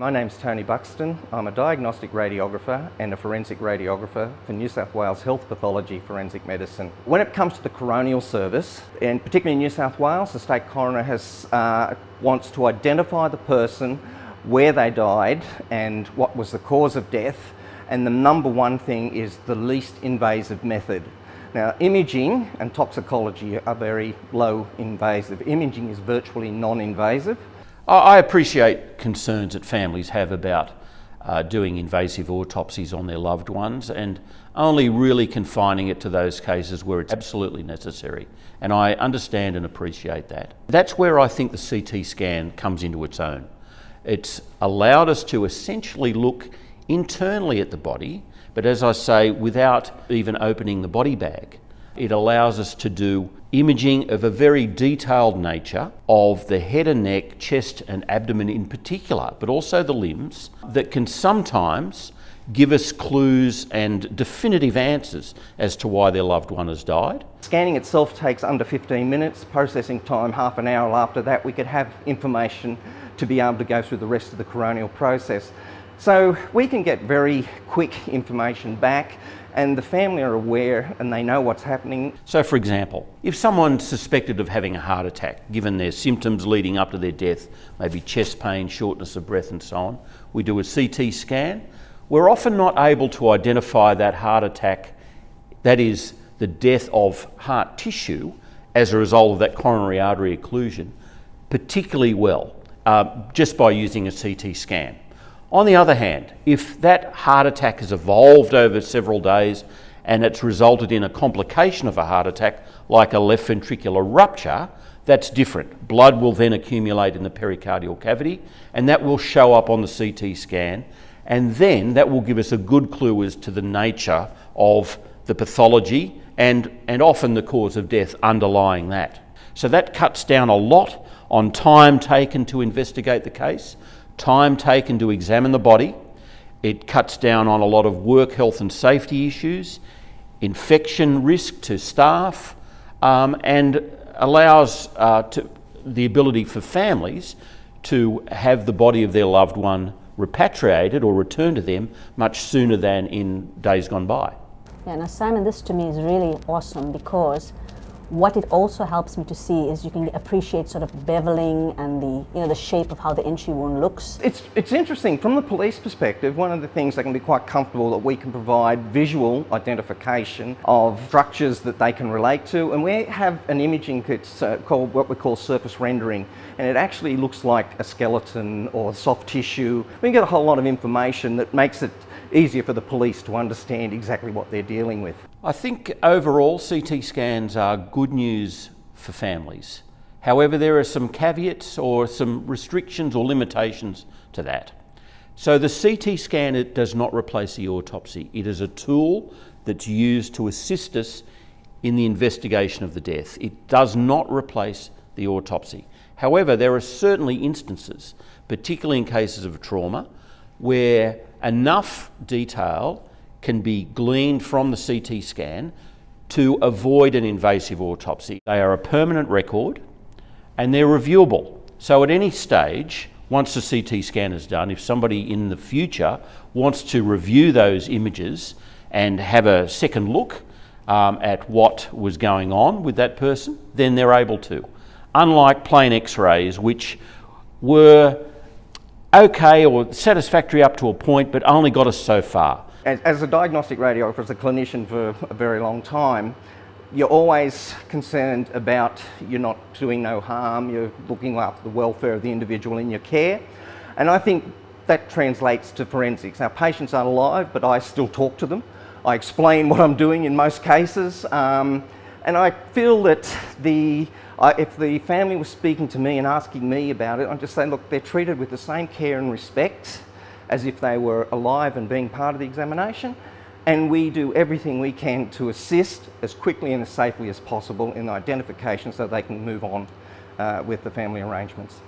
My name's Tony Buxton. I'm a diagnostic radiographer and a forensic radiographer for New South Wales Health Pathology Forensic Medicine. When it comes to the coronial service, and particularly in New South Wales, the state coroner has, uh, wants to identify the person, where they died and what was the cause of death, and the number one thing is the least invasive method. Now, imaging and toxicology are very low invasive. Imaging is virtually non-invasive. I appreciate concerns that families have about uh, doing invasive autopsies on their loved ones and only really confining it to those cases where it's absolutely necessary. And I understand and appreciate that. That's where I think the CT scan comes into its own. It's allowed us to essentially look internally at the body, but as I say, without even opening the body bag. It allows us to do imaging of a very detailed nature of the head and neck, chest and abdomen in particular, but also the limbs that can sometimes give us clues and definitive answers as to why their loved one has died. Scanning itself takes under 15 minutes, processing time half an hour after that we could have information to be able to go through the rest of the coronial process. So we can get very quick information back and the family are aware and they know what's happening. So, for example, if someone's suspected of having a heart attack, given their symptoms leading up to their death, maybe chest pain, shortness of breath, and so on, we do a CT scan. We're often not able to identify that heart attack, that is, the death of heart tissue as a result of that coronary artery occlusion, particularly well, uh, just by using a CT scan. On the other hand, if that heart attack has evolved over several days and it's resulted in a complication of a heart attack, like a left ventricular rupture, that's different. Blood will then accumulate in the pericardial cavity and that will show up on the CT scan, and then that will give us a good clue as to the nature of the pathology and, and often the cause of death underlying that. So that cuts down a lot on time taken to investigate the case time taken to examine the body. It cuts down on a lot of work health and safety issues, infection risk to staff, um, and allows uh, to, the ability for families to have the body of their loved one repatriated or returned to them much sooner than in days gone by. Yeah, now Simon, this to me is really awesome because what it also helps me to see is you can appreciate sort of beveling and the you know the shape of how the entry wound looks. It's it's interesting from the police perspective. One of the things they can be quite comfortable that we can provide visual identification of structures that they can relate to, and we have an imaging that's uh, called what we call surface rendering, and it actually looks like a skeleton or soft tissue. We get a whole lot of information that makes it easier for the police to understand exactly what they're dealing with. I think overall CT scans are good news for families. However, there are some caveats or some restrictions or limitations to that. So the CT scan it does not replace the autopsy. It is a tool that's used to assist us in the investigation of the death. It does not replace the autopsy. However, there are certainly instances, particularly in cases of trauma, where enough detail can be gleaned from the CT scan to avoid an invasive autopsy. They are a permanent record and they're reviewable. So at any stage, once the CT scan is done, if somebody in the future wants to review those images and have a second look um, at what was going on with that person, then they're able to. Unlike plain x-rays, which were okay or satisfactory up to a point, but only got us so far. As, as a diagnostic radiographer, as a clinician for a very long time, you're always concerned about you're not doing no harm, you're looking after the welfare of the individual in your care. And I think that translates to forensics. Our patients aren't alive, but I still talk to them. I explain what I'm doing in most cases. Um, and I feel that the, uh, if the family was speaking to me and asking me about it, I'm just saying, look, they're treated with the same care and respect as if they were alive and being part of the examination. And we do everything we can to assist as quickly and as safely as possible in the identification so they can move on uh, with the family arrangements.